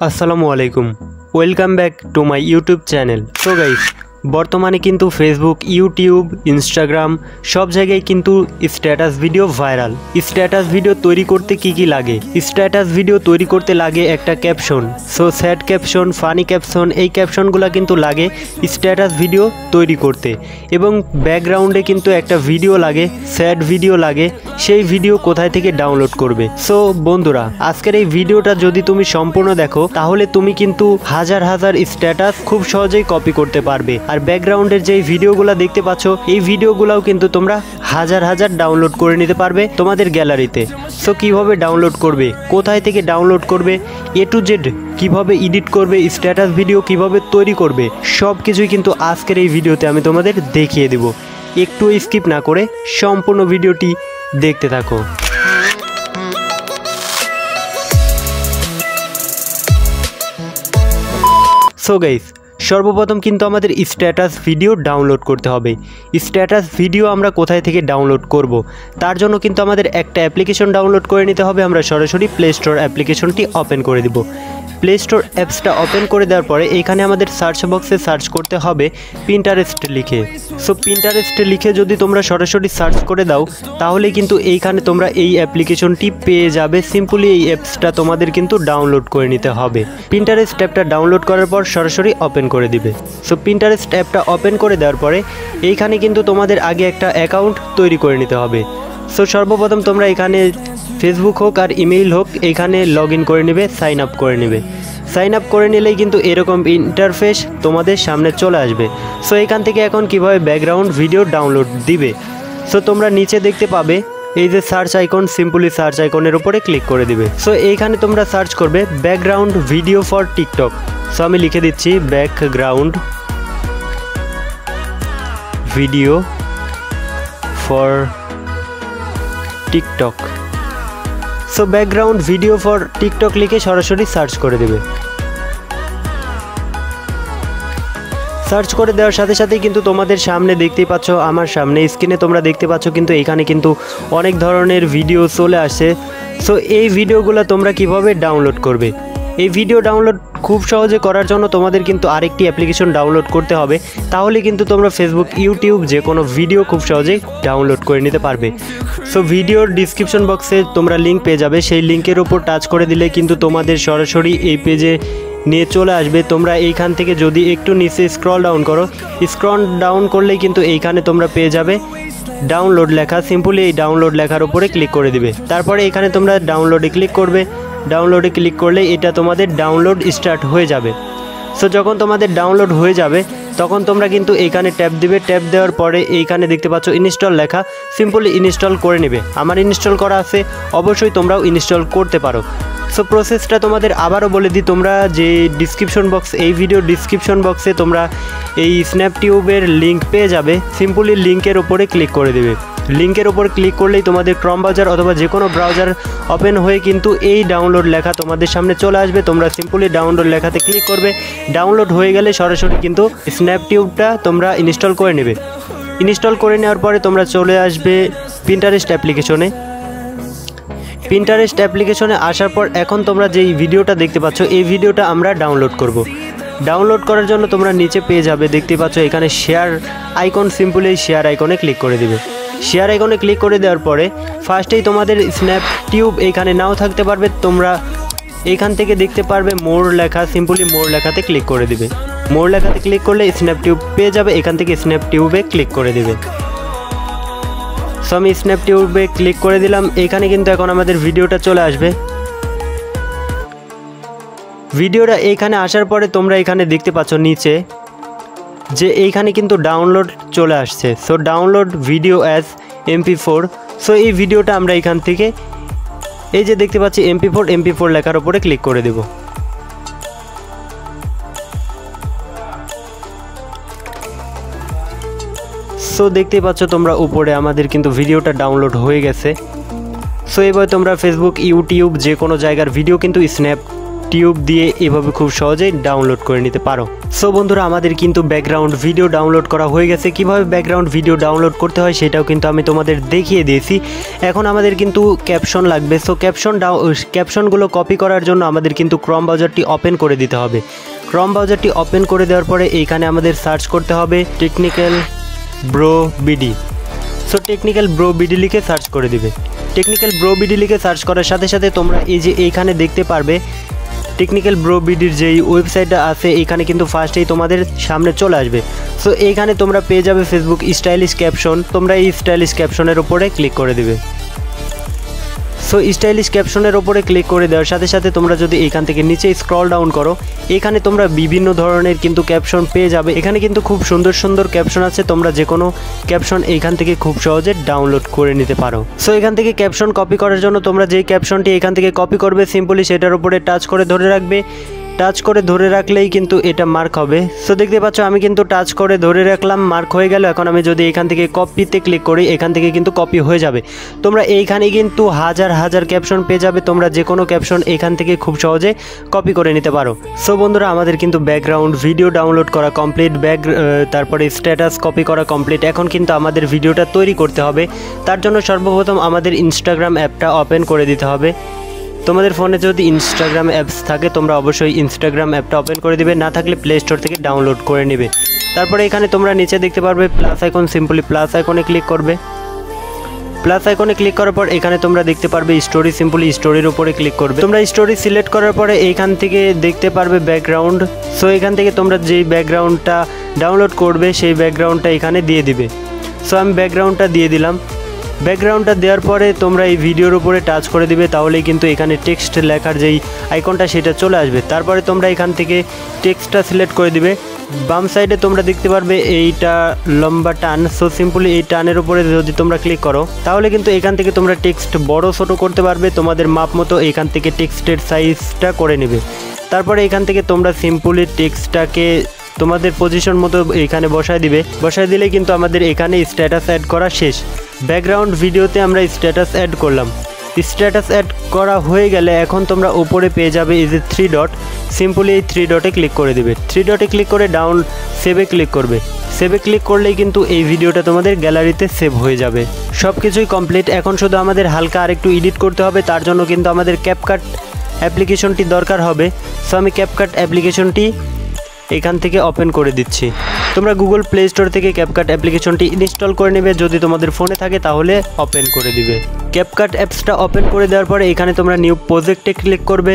আসসালামু আলাইকুম। Welcome back to my YouTube channel so guys বর্তমানে কিন্তু ফেসবুক ইউটিউব ইনস্টাগ্রাম সব জায়গায় কিন্তু status video viral status video তৈরি করতে কি কি লাগে? স্ট্যাটাস ভিডিও তৈরি করতে লাগে একটা caption so sad caption funny caption এই ক্যাপশনগুলো কিন্তু লাগে স্ট্যাটাস ভিডিও তৈরি করতে। এবং ব্যাকগ্রাউন্ডে কিন্তু একটা ভিডিও লাগে স্যাড ভিডিও লাগে, সেই ভিডিও কোথায় থেকে ডাউনলোড করবে? সো বন্ধুরা, আজকের এই ভিডিওটা যদি তুমি সম্পূর্ণ দেখো, তাহলে তুমি কিন্তু হাজার হাজার স্ট্যাটাস খুব সহজেই কপি করতে পারবে। আর ব্যাকগ্রাউন্ডের যে ভিডিওগুলো দেখতে পাচ্ছ, এই ভিডিওগুলোও কিন্তু তোমরা হাজার হাজার ডাউনলোড করে নিতে পারবে তোমাদের গ্যালারিতে সো কীভাবে ডাউনলোড করবে, কোথায় থেকে ডাউনলোড করবে এ টু জেড কীভাবে এডিট করবে স্ট্যাটাস ভিডিও কীভাবে তৈরি করবে সব কিছুই কিন্তু আজকের এই ভিডিওতে আমি তোমাদের দেখিয়ে দেব। একটু স্কিপ না করে সম্পূর্ণ ভিডিওটি দেখতে থাকো। সো গাইস সর্বপ্রথম কিন্তু আমাদের স্ট্যাটাস ভিডিও ডাউনলোড করতে হবে। স্ট্যাটাস ভিডিও আমরা কোথায় থেকে ডাউনলোড করব? তার জন্য কিন্তু আমাদের একটা অ্যাপ্লিকেশন ডাউনলোড করে নিতে হবে। আমরা সরাসরি প্লে স্টোর অ্যাপ্লিকেশনটি ওপেন করে দিব। প্লে স্টোর অ্যাপসটা ওপেন করে দেওয়ার পরে এইখানে আমাদের সার্চ বক্সে সার্চ করতে হবে পিন্টারেস্ট লিখে। সো পিন্টারেস্ট লিখে যদি তোমরা সরাসরি সার্চ করে দাও, তাহলে কিন্তু এইখানে তোমরা এই অ্যাপ্লিকেশনটি পেয়ে যাবে। সিম্পলি এই অ্যাপসটা তোমাদের কিন্তু ডাউনলোড করে নিতে হবে। পিন্টারেস্ট অ্যাপটা ডাউনলোড করার পর সরাসরি ওপেন করে দিবে। সো পিন্টারেস্ট অ্যাপটা ওপেন করে দেওয়ার পরে এইখানে কিন্তু তোমাদের আগে একটা অ্যাকাউন্ট তৈরি করে নিতে হবে। সো সর্বপ্রথম তোমরা এখানে ফেসবুক হোক আর ইমেইল হোক, এখানে লগ ইন করে নেবে সাইন আপ করে নেবে। সাইন আপ করে নিলেই কিন্তু এরকম ইন্টারফেস তোমাদের সামনে চলে আসবে। সো এখান থেকে এখন কীভাবে ব্যাকগ্রাউন্ড ভিডিও ডাউনলোড দিবে? সো তোমরা নিচে দেখতে পাবে, এই যে সার্চ আইকন সিম্পলি সার্চ আইকনের উপরে ক্লিক করে দিবে। সো এইখানে তোমরা সার্চ করবে background video for TikTok so আমি লিখে দিচ্ছি background video for TikTok so background video for TikTok লিখে সরাসরি সার্চ করে দেবে। সার্চ করে দেওয়ার সাথে সাথেই কিন্তু তোমাদের সামনে দেখতেই পাচ্ছ, আমার সামনে স্ক্রিনে তোমরা দেখতে পাচ্ছ কিন্তু এখানে কিন্তু অনেক ধরনের ভিডিও চলে আসে। সো এই ভিডিওগুলো তোমরা কীভাবে ডাউনলোড করবে? এই ভিডিও ডাউনলোড খুব সহজে করার জন্য তোমাদের কিন্তু আরেকটি অ্যাপ্লিকেশন ডাউনলোড করতে হবে। তাহলে কিন্তু তোমরা ফেসবুক ইউটিউব যে কোনো ভিডিও খুব সহজেই ডাউনলোড করে নিতে পারবে। সো ভিডিওর ডিসক্রিপশন বক্সে তোমরা লিঙ্ক পেয়ে যাবে। সেই লিঙ্কের ওপর টাচ করে দিলে কিন্তু তোমাদের সরাসরি এই পেজে নিয়ে চলে আসবে। তোমরা এইখান থেকে যদি একটু নিচে স্ক্রল ডাউন করো স্ক্রল ডাউন করলেই কিন্তু এইখানে তোমরা পেয়ে যাবে। ডাউনলোড লেখা, সিম্পলি এই ডাউনলোড লেখার উপরে ক্লিক করে দিবে। তারপরে এখানে তোমরা ডাউনলোডে ক্লিক করবে। ডাউনলোডে ক্লিক করলে এটা তোমাদের ডাউনলোড স্টার্ট হয়ে যাবে। সো যখন তোমাদের ডাউনলোড হয়ে যাবে তখন তোমরা কিন্তু এইখানে ট্যাপ দিবে। ট্যাপ দেওয়ার পরে এইখানে দেখতে পাচ্ছ ইনস্টল লেখা। সিম্পলি ইনস্টল করে নেবে। আমার ইনস্টল করা আছে, অবশ্যই তোমরাও ইনস্টল করতে পারো। সো প্রসেসটা তোমাদের আবারও বলে দিই, তোমরা যে ডিসক্রিপশন বক্স এই ভিডিও ডিসক্রিপশন বক্সে তোমরা এই স্ন্যাপটিউবের লিঙ্ক পেয়ে যাবে। সিম্পলি লিঙ্কের ওপরে ক্লিক করে দেবে। লিঙ্কের ওপর ক্লিক করলেই তোমাদের ক্রম ব্রাউজার অথবা যে কোনো ব্রাউজার ওপেন হয়ে কিন্তু এই ডাউনলোড লেখা তোমাদের সামনে চলে আসবে। তোমরা সিম্পলি ডাউনলোড লেখাতে ক্লিক করবে। ডাউনলোড হয়ে গেলে সরাসরি কিন্তু স্ন্যাপটিউবটা তোমরা ইনস্টল করে নেবে। ইনস্টল করে নেওয়ার পরে তোমরা চলে আসবে প্রিন্টারেস্ট অ্যাপ্লিকেশনে। প্রিন্টারেস্ট অ্যাপ্লিকেশনে আসার পর এখন তোমরা যেই ভিডিওটা দেখতে পাচ্ছ, এই ভিডিওটা আমরা ডাউনলোড করব। ডাউনলোড করার জন্য তোমরা নিচে পেয়ে যাবে, দেখতে পাচ্ছ এখানে শেয়ার আইকন সিম্পলি শেয়ার আইকনে ক্লিক করে দিবে। শেয়ার আইকনে ক্লিক করে দেওয়ার পরে ফার্স্টেই তোমাদের স্ন্যাপ টিউব এইখানে নাও থাকতে পারবে। তোমরা এইখান থেকে দেখতে পারবে মোর লেখা সিম্পলি মোর লেখাতে ক্লিক করে দিবে। মোর লেখাতে ক্লিক করলে স্ন্যাপ টিউব পেয়ে যাবে, এখান থেকে স্ন্যাপ টিউবে ক্লিক করে দিবে। সো আমি স্ন্যাপ টিউবে ক্লিক করে দিলাম। এখানে কিন্তু এখন আমাদের ভিডিওটা চলে আসবে। ভিডিওটা এইখানে আসার পরে তোমরা এখানে দেখতে পাচ্ছ নিচে যে এইখানে কিন্তু ডাউনলোড চলে আসছে। So download video as MP four so এই ভিডিওটা আমরা এখান থেকে এই যে দেখতে পাচ্ছি এমপি ফোর এমপি ফোর লেখার ওপরে ক্লিক করে দেব। সো দেখতে পাচ্ছ তোমরা উপরে আমাদের কিন্তু ভিডিওটা ডাউনলোড হয়ে গেছে। সো এবার তোমরা ফেসবুক ইউটিউব যে কোনো জায়গার ভিডিও কিন্তু স্ন্যাপ টিউব দিয়ে এভাবে খুব সহজেই ডাউনলোড করে নিতে পারো। সো বন্ধুরা, আমাদের কিন্তু ব্যাকগ্রাউন্ড ভিডিও ডাউনলোড করা হয়ে গেছে। কীভাবে ব্যাকগ্রাউন্ড ভিডিও ডাউনলোড করতে হয় সেটাও কিন্তু আমি তোমাদের দেখিয়ে দিয়েছি। এখন আমাদের কিন্তু ক্যাপশন লাগবে। সো ক্যাপশন ক্যাপশনগুলো কপি করার জন্য আমাদের কিন্তু ক্রম ব্রাউজারটি ওপেন করে দিতে হবে। ক্রম ব্রাউজারটি ওপেন করে দেওয়ার পরে এইখানে আমাদের সার্চ করতে হবে technical bro BD so technical bro BD লিখে সার্চ করে দিবে। টেকনিক্যাল ব্রো বিডি লিখে সার্চ করার সাথে সাথে তোমরা এই যে এইখানে দেখতে পারবে টেকনিক্যাল ব্রো বিডির যেই ওয়েবসাইটটা আছে, এখানে কিন্তু ফার্স্টেই তোমাদের সামনে চলে আসবে। সো এইখানে তোমরা পেয়ে যাবে ফেসবুক স্টাইলিশ ক্যাপশন তোমরা এই স্টাইলিশ ক্যাপশনের উপরে ক্লিক করে দিবে। সো স্টাইলিশ ক্যাপশনের ওপরে ক্লিক করে দেওয়ার সাথে সাথে তোমরা যদি এখান থেকে নিচে স্ক্রল ডাউন করো, এখানে তোমরা বিভিন্ন ধরনের কিন্তু ক্যাপশন পেয়ে যাবে। এখানে কিন্তু খুব সুন্দর সুন্দর ক্যাপশন আছে, তোমরা যে কোনো ক্যাপশন এখান থেকে খুব সহজে ডাউনলোড করে নিতে পারো। সো এখান থেকে ক্যাপশন কপি করার জন্য তোমরা যেই ক্যাপশনটি এখান থেকে কপি করবে সিম্পলি সেটার উপরে টাচ করে ধরে রাখবে। টাচ করে ধরে রাখলেই কিন্তু এটা মার্ক হবে। সো দেখতে পাচ্ছ, আমি কিন্তু টাচ করে ধরে রাখলাম মার্ক হয়ে গেল। এখন আমি যদি এখান থেকে কপিতে ক্লিক করি, এখান থেকে কিন্তু কপি হয়ে যাবে। তোমরা এইখানে কিন্তু হাজার হাজার ক্যাপশন পেয়ে যাবে। তোমরা যে কোনো ক্যাপশন এখান থেকে খুব সহজে কপি করে নিতে পারো। সো বন্ধুরা, আমাদের কিন্তু ব্যাকগ্রাউন্ড ভিডিও ডাউনলোড করা কমপ্লিট ব্যাক তারপরে স্ট্যাটাস কপি করা কমপ্লিট এখন কিন্তু আমাদের ভিডিওটা তৈরি করতে হবে। তার জন্য সর্বপ্রথম আমাদের ইনস্টাগ্রাম অ্যাপটা ওপেন করে দিতে হবে। তোমাদের ফোনে যদি ইনস্টাগ্রাম অ্যাপস থাকে, তোমরা অবশ্যই ইনস্টাগ্রাম অ্যাপটা ওপেন করে দিবে। না থাকলে প্লে স্টোর থেকে ডাউনলোড করে নেবে। তারপরে এখানে তোমরা নিচে দেখতে পারবে প্লাস আইকন সিম্পলি প্লাস আইকনে ক্লিক করবে। প্লাস আইকনে ক্লিক করার পর এখানে তোমরা দেখতে পারবে স্টোরি সিম্পলি স্টোরির উপরে ক্লিক করবে। তোমরা স্টোরি সিলেক্ট করার পরে এইখান থেকে দেখতে পারবে ব্যাকগ্রাউন্ড সো এখান থেকে তোমরা যেই ব্যাকগ্রাউন্ডটা ডাউনলোড করবে, সেই ব্যাকগ্রাউন্ডটা এখানে দিয়ে দিবে। সো আমি ব্যাকগ্রাউন্ডটা দিয়ে দিলাম। ব্যাকগ্রাউন্ডটা দেওয়ার পরে তোমরা এই ভিডিওর উপরে টাচ করে দিবে, তাহলেই কিন্তু এখানে টেক্সট লেখার যেই আইকনটা সেটা চলে আসবে। তারপরে তোমরা এখান থেকে টেক্সটটা সিলেক্ট করে দিবে। বাম সাইডে তোমরা দেখতে পারবে এইটা লম্বা টান। সো সিম্পলি এই টানের উপরে যদি তোমরা ক্লিক করো, তাহলে কিন্তু এখান থেকে তোমরা টেক্সট বড় ছোট করতে পারবে। তোমাদের মাপ মতো এখান থেকে টেক্সটের সাইজটা করে নেবে। তারপরে এখান থেকে তোমরা সিম্পলি টেক্সটটাকে তোমাদের পজিশন মতো এখানে বসায় দিবে। বসায় দিলে কিন্তু আমাদের এখানে স্ট্যাটাস অ্যাড করা শেষ। ব্যাকগ্রাউন্ড ভিডিওতে আমরা স্ট্যাটাস অ্যাড করলাম। স্ট্যাটাস অ্যাড করা হয়ে গেলে এখন তোমরা উপরে পেয়ে যাবে এই যে থ্রি ডট সিম্পলি এই থ্রি ডটে ক্লিক করে দিবে। থ্রি ডটে ক্লিক করে ডাউন সেভে ক্লিক করবে। সেভে ক্লিক করলেই কিন্তু এই ভিডিওটা তোমাদের গ্যালারিতে সেভ হয়ে যাবে। সব কিছুই কমপ্লিট এখন শুধু আমাদের হালকা আরেকটু এডিট করতে হবে। তার জন্য কিন্তু আমাদের ক্যাপকাট অ্যাপ্লিকেশনটি দরকার হবে। সো আমি ক্যাপকাট অ্যাপ্লিকেশনটি এখান থেকে ওপেন করে দিচ্ছি। তোমরা গুগল প্লে স্টোর থেকে ক্যাপকাট অ্যাপ্লিকেশনটি ইনস্টল করে নেবে। যদি তোমাদের ফোনে থাকে, তাহলে ওপেন করে দিবে। ক্যাপকাট অ্যাপসটা ওপেন করে দেওয়ার পরে এখানে তোমরা নিউ প্রজেক্টে ক্লিক করবে।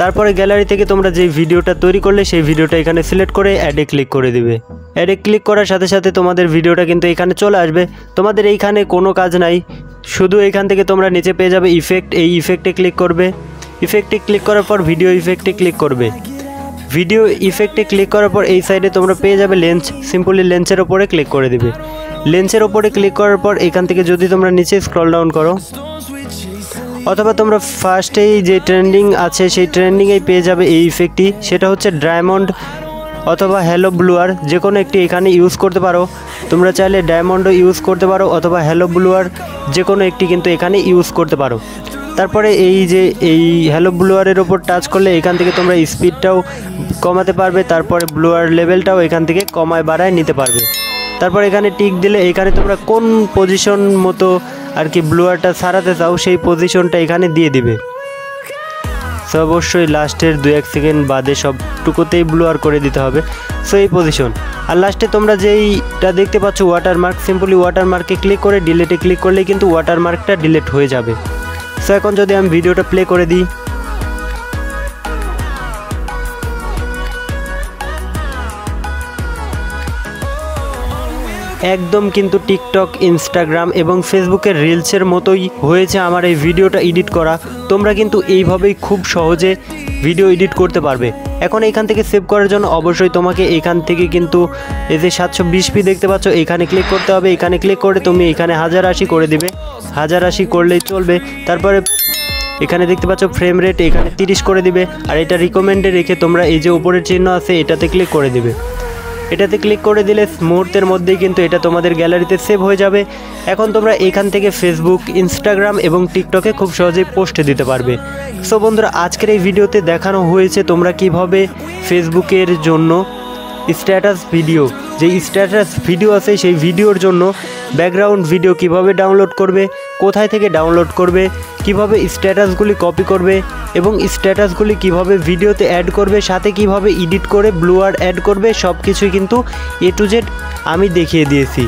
তারপরে গ্যালারি থেকে তোমরা যে ভিডিওটা তৈরি করলে, সেই ভিডিওটা এখানে সিলেক্ট করে অ্যাডে ক্লিক করে দিবে। অ্যাডে ক্লিক করার সাথে সাথে তোমাদের ভিডিওটা কিন্তু এখানে চলে আসবে। তোমাদের এইখানে কোনো কাজ নাই। শুধু এখান থেকে তোমরা নিচে পেয়ে যাবে ইফেক্ট এই ইফেক্টে ক্লিক করবে। ইফেক্টে ক্লিক করার পর ভিডিও ইফেক্টে ক্লিক করবে। ভিডিও ইফেক্টে ক্লিক করার পর এই সাইডে তোমরা পেয়ে যাবে লেন্স সিম্পলি লেন্সের ওপরে ক্লিক করে দিবে। লেন্সের ওপরে ক্লিক করার পর এখান থেকে যদি তোমরা নিচে স্ক্রল ডাউন করো, অথবা তোমরা ফার্স্টেই যে ট্রেন্ডিং আছে, সেই ট্রেন্ডিংয়েই পেয়ে যাবে এই ইফেক্টটি সেটা হচ্ছে ডায়মন্ড অথবা হ্যালো ব্লুয়ার যে কোনো একটি এখানে ইউজ করতে পারো। তোমরা চাইলে ডায়মন্ডও ইউজ করতে পারো, অথবা হ্যালো ব্লুয়ার যে কোনো একটি কিন্তু এখানে ইউজ করতে পারো। তারপরে এই যে এই হ্যালো ব্লুয়ারের ওপর টাচ করলে এখান থেকে তোমরা স্পিডটাও কমাতে পারবে, তারপরে ব্লুয়ার লেভেলটাও এখান থেকে কমায় বাড়ায় নিতে পারবে। তারপর এখানে টিক দিলে এখানে তোমরা কোন পজিশন মতো আর কি ব্লুয়ারটা সারাতে চাও, সেই পজিশনটা এখানে দিয়ে দিবে। সো অবশ্যই লাস্টের দু এক সেকেন্ড বাদে সবটুকুতেই ব্লুয়ার করে দিতে হবে। সো এই পজিশন আর লাস্টে তোমরা যেইটা দেখতে পাচ্ছ ওয়াটারমার্ক সিম্পলি ওয়াটারমার্কে ক্লিক করে ডিলেটে ক্লিক করলেই কিন্তু ওয়াটারমার্কটা ডিলেট হয়ে যাবে। সো এখন যদি আমি ভিডিওটা প্লে করে দিই। একদম কিন্তু টিকটক ইনস্টাগ্রাম এবং ফেসবুকের রিলসের মতোই হয়েছে আমার এই ভিডিওটা এডিট করা। তোমরা কিন্তু এইভাবেই খুব সহজে ভিডিও এডিট করতে পারবে। এখন এখান থেকে সেভ করার জন্য অবশ্যই তোমাকে এখান থেকে কিন্তু এই যে সাতশো বিশ পি দেখতে পাচ্ছ, এখানে ক্লিক করতে হবে। এখানে ক্লিক করে তুমি এখানে হাজার আশি করে দিবে। হাজার আশি করলেই চলবে। তারপরে এখানে দেখতে পাচ্ছ ফ্রেম রেট এখানে তিরিশ করে দিবে। আর এটা রিকমেন্ডে রেখে তোমরা এই যে উপরের চিহ্ন আছে, এটাতে ক্লিক করে দিবে। এটাতে ক্লিক করে দিলে মুহূর্তের মধ্যেই কিন্তু এটা তোমাদের গ্যালারিতে সেভ হয়ে যাবে। এখন তোমরা এখান থেকে ফেসবুক ইনস্টাগ্রাম এবং টিকটকে খুব সহজেই পোস্ট দিতে পারবে। সো বন্ধুরা, আজকের এই ভিডিওতে দেখানো হয়েছে তোমরা কীভাবে ফেসবুকের জন্য স্ট্যাটাস ভিডিও যে স্ট্যাটাস ভিডিও আছে, সেই ভিডিওর জন্য ব্যাকগ্রাউন্ড ভিডিও কীভাবে ডাউনলোড করবে, কোথায় থেকে ডাউনলোড করবে, কীভাবে স্ট্যাটাসগুলি কপি করবে এবং স্ট্যাটাসগুলি কীভাবে ভিডিওতে অ্যাড করবে, সাথে কীভাবে এডিট করে ব্লুয়ার অ্যাড করবে সব কিছুই কিন্তু এ টু জেড আমি দেখিয়ে দিয়েছি।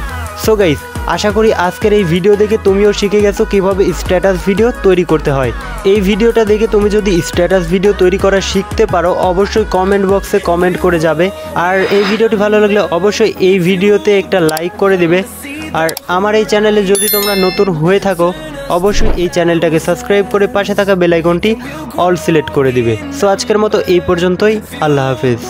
সো গাইস আশা করি আজকের এই ভিডিও দেখে তুমিও শিখে গেছো কীভাবে স্ট্যাটাস ভিডিও তৈরি করতে হয়। এই ভিডিওটা দেখে তুমি যদি স্ট্যাটাস ভিডিও তৈরি করা শিখতে পারো, অবশ্যই কমেন্ট বক্সে কমেন্ট করে যাবে। আর এই ভিডিওটি ভালো লাগলে অবশ্যই এই ভিডিওতে একটা লাইক করে দেবে। আর আমার এই চ্যানেলে যদি তোমরা নতুন হয়ে থাকো, অবশ্যই এই চ্যানেলটাকে সাবস্ক্রাইব করে পাশে থাকা বেলাইকনটি অল সিলেক্ট করে দিবে। সো আজকের মতো এই পর্যন্তই। আল্লাহ হাফেজ।